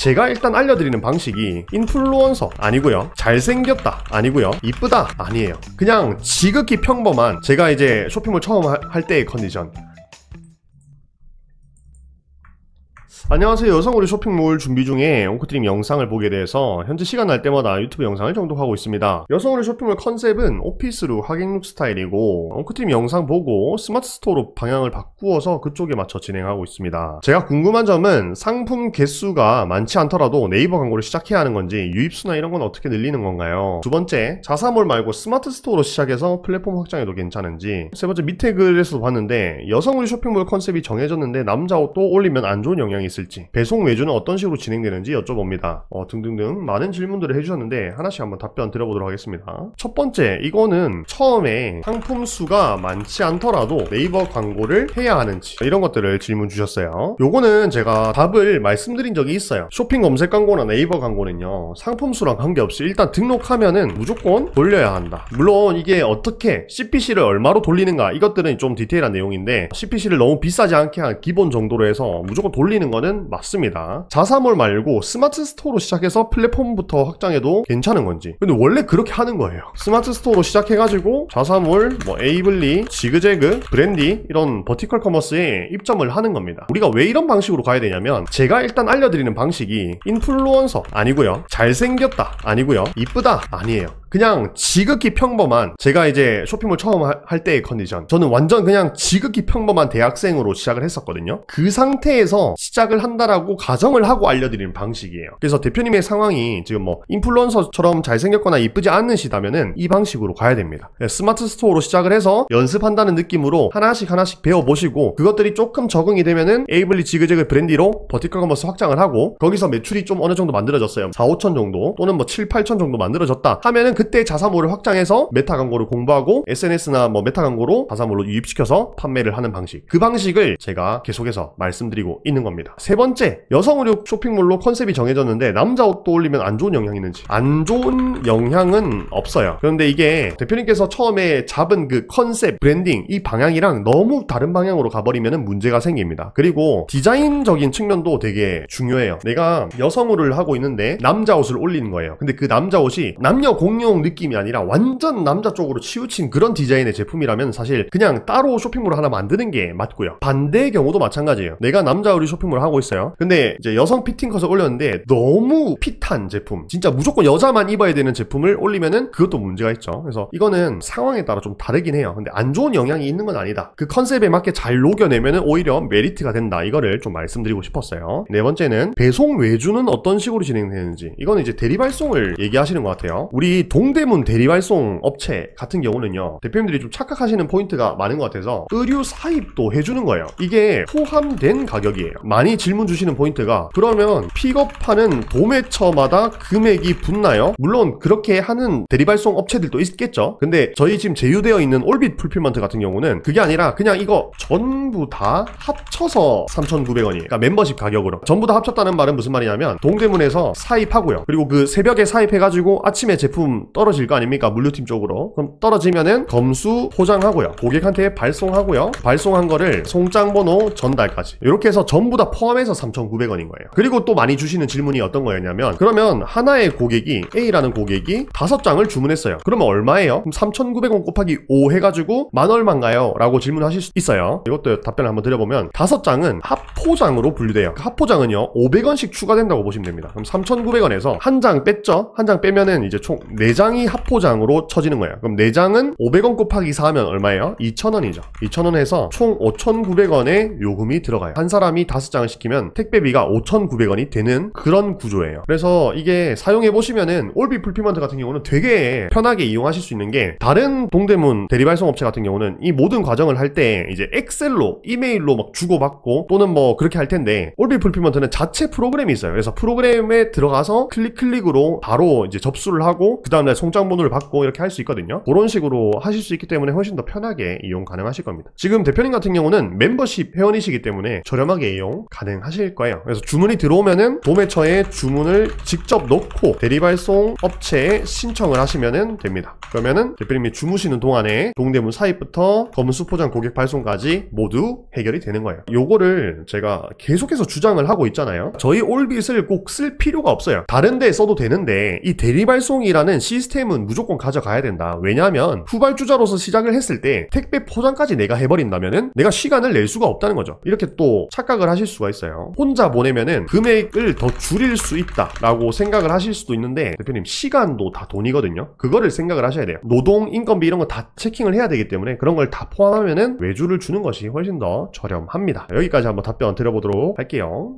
제가 일단 알려드리는 방식이 인플루언서 아니고요 잘생겼다 아니고요 이쁘다 아니에요. 그냥 지극히 평범한 제가 이제 쇼핑몰 처음 할- 할 때의 컨디션 안녕하세요. 여성의류 쇼핑몰 준비 중에 옹크트림 영상을 보게 돼서 현재 시간 날 때마다 유튜브 영상을 정독하고 있습니다. 여성의류 쇼핑몰 컨셉은 오피스룩 하객룩 스타일이고 옹크트림 영상 보고 스마트 스토어로 방향을 바꾸어서 그쪽에 맞춰 진행하고 있습니다. 제가 궁금한 점은 상품 개수가 많지 않더라도 네이버 광고를 시작해야 하는 건지 유입수나 이런 건 어떻게 늘리는 건가요? 두 번째, 자사몰 말고 스마트 스토어로 시작해서 플랫폼 확장해도 괜찮은지 세 번째 밑에 글에서도 봤는데 여성의류 쇼핑몰 컨셉이 정해졌는데 남자 옷도 올리면 안 좋은 영향이 있을 지 배송 외주는 어떤 식으로 진행되는지 여쭤봅니다. 어, 등등등 많은 질문들을 해주셨는데 하나씩 한번 답변 드려보도록 하겠습니다. 첫 번째 이거는 처음에 상품 수가 많지 않더라도 네이버 광고를 해야 하는지 이런 것들을 질문 주셨어요. 요거는 제가 답을 말씀드린 적이 있어요. 쇼핑 검색 광고나 네이버 광고는요 상품 수랑 관계없이 일단 등록하면은 무조건 돌려야 한다. 물론 이게 어떻게 CPC를 얼마로 돌리는가 이것들은 좀 디테일한 내용인데 CPC를 너무 비싸지 않게 한 기본 정도로 해서 무조건 돌리는 거는 맞습니다. 자사몰 말고 스마트 스토어로 시작해서 플랫폼부터 확장해도 괜찮은 건지. 근데 원래 그렇게 하는 거예요. 스마트 스토어로 시작해가지고 자사몰, 뭐 에이블리, 지그재그, 브랜디 이런 vertical commerce에 입점을 하는 겁니다. 우리가 왜 이런 방식으로 가야 되냐면 제가 일단 알려드리는 방식이 인플루언서 아니고요. 잘생겼다 아니고요. 이쁘다 아니에요. 그냥 지극히 평범한 제가 이제 쇼핑몰 처음 하- 할 때의 컨디션. 저는 완전 그냥 지극히 평범한 대학생으로 시작을 했었거든요. 그 상태에서 시작을 한다라고 가정을 하고 알려드리는 방식이에요. 그래서 대표님의 상황이 지금 뭐 인플루언서처럼 잘생겼거나 이쁘지 않으시다면은 이 방식으로 가야 됩니다. 네, 스마트 스토어로 시작을 해서 연습한다는 느낌으로 하나씩 하나씩 배워보시고 그것들이 조금 적응이 되면은 에이블리 지그재그 브랜디로 vertical commerce 확장을 하고 거기서 매출이 좀 어느 정도 만들어졌어요. 4, 5천 정도 또는 뭐 7, 8천 정도 만들어졌다 하면은 그때 자사몰을 확장해서 메타 광고를 공부하고 SNS나 뭐 메타 광고로 자사몰로 유입시켜서 판매를 하는 방식. 그 방식을 제가 계속해서 말씀드리고 있는 겁니다. 세 번째 여성 의류 쇼핑몰로 컨셉이 정해졌는데 남자 옷도 올리면 안 좋은 영향이 있는지. 안 좋은 영향은 없어요. 그런데 이게 대표님께서 처음에 잡은 그 컨셉 브랜딩 이 방향이랑 너무 다른 방향으로 가버리면 문제가 생깁니다. 그리고 디자인적인 측면도 되게 중요해요. 내가 여성 의류를 하고 있는데 남자 옷을 올리는 거예요. 근데 그 남자 옷이 남녀 공용 느낌이 아니라 완전 남자 쪽으로 치우친 그런 디자인의 제품이라면 사실 그냥 따로 쇼핑몰을 하나 만드는 게 맞고요. 반대의 경우도 마찬가지예요. 내가 남자 의류 쇼핑몰을 하고 있어요. 근데 이제 여성 피팅 컷을 올렸는데 너무 fit한 제품, 진짜 무조건 여자만 입어야 되는 제품을 올리면은 그것도 문제가 있죠. 그래서 이거는 상황에 따라 좀 다르긴 해요. 근데 안 좋은 영향이 있는 건 아니다. 그 컨셉에 맞게 잘 녹여내면은 오히려 메리트가 된다. 이거를 좀 말씀드리고 싶었어요. 네 번째는 배송 외주는 어떤 식으로 진행되는지. 이거는 이제 대리 발송을 얘기하시는 것 같아요. 우리 동대문 대리발송 업체 같은 경우는요 대표님들이 좀 착각하시는 포인트가 많은 것 같아서 의류 사입도 해주는 거예요. 이게 포함된 가격이에요. 많이 질문 주시는 포인트가 그러면 픽업하는 도매처마다 금액이 붙나요? 물론 그렇게 하는 대리발송 업체들도 있겠죠. 근데 저희 지금 제휴되어 있는 올빛 풀필먼트 같은 경우는 그게 아니라 그냥 이거 전부 다 합쳐서 3,900원이에요. 그러니까 멤버십 가격으로. 전부 다 합쳤다는 말은 무슨 말이냐면 동대문에서 사입하고요. 그리고 그 새벽에 사입해가지고 아침에 제품 떨어질 거 아닙니까? 물류팀 쪽으로. 그럼 떨어지면은 검수 포장하고요. 고객한테 발송하고요. 발송한 거를 송장 번호 전달까지. 이렇게 해서 전부 다 포함해서 3,900원인 거예요. 그리고 또 많이 주시는 질문이 어떤 거였냐면 그러면 하나의 고객이 A라는 고객이 다섯 장을 주문했어요. 그러면 얼마예요? 그럼 3,900원 곱하기 5 해가지고 만 얼마인가요? 라고 질문하실 수 있어요. 이것도 답변을 한번 드려보면 다섯 장은 합포장으로 분류돼요. 그 합포장은요 500원씩 추가된다고 보시면 됩니다. 그럼 3,900원에서 한 장 뺐죠? 한 장 빼면은 이제 총 4장 이 합포장으로 쳐지는 거예요. 그럼 4장은 500원 곱하기 4 하면 얼마예요? 2,000원이죠. 2,000원 해서 총 5,900원의 요금이 들어가요. 한 사람이 5장을 시키면 택배비가 5,900원이 되는 그런 구조예요. 그래서 이게 사용해 보시면은 올빛 풀필먼트 같은 경우는 되게 편하게 이용하실 수 있는 게 다른 동대문 대리발송 업체 같은 경우는 이 모든 과정을 할 때 이제 엑셀로 이메일로 막 주고받고 또는 뭐 그렇게 할 텐데 올빛 풀필먼트는 자체 프로그램이 있어요. 그래서 프로그램에 들어가서 클릭 클릭으로 바로 이제 접수를 하고 그 다음날 다음날 송장 번호를 받고 이렇게 할 수 있거든요. 그런 식으로 하실 수 있기 때문에 훨씬 더 편하게 이용 가능하실 겁니다. 지금 대표님 같은 경우는 멤버십 회원이시기 때문에 저렴하게 이용 가능하실 거예요. 그래서 주문이 들어오면은 도매처에 주문을 직접 넣고 대리발송 업체에 신청을 하시면 됩니다. 그러면은 대표님이 주무시는 동안에 동대문 사입부터 검은 수포장 고객 발송까지 모두 해결이 되는 거예요. 요거를 제가 계속해서 주장을 하고 있잖아요. 저희 올빗을 꼭 쓸 필요가 없어요. 다른 데 써도 되는데 이 대리발송이라는 시스템은 무조건 가져가야 된다. 왜냐하면 후발주자로서 시작을 했을 때 택배 포장까지 내가 해버린다면은 내가 시간을 낼 수가 없다는 거죠. 이렇게 또 착각을 하실 수가 있어요. 혼자 보내면은 금액을 더 줄일 수 있다라고 생각을 하실 수도 있는데 대표님 시간도 다 돈이거든요. 그거를 생각을 하셔야 돼요. 노동, 인건비 이런 거 다 체킹을 해야 되기 때문에 그런 걸 다 포함하면은 외주를 주는 것이 훨씬 더 저렴합니다. 여기까지 한번 답변 드려보도록 할게요.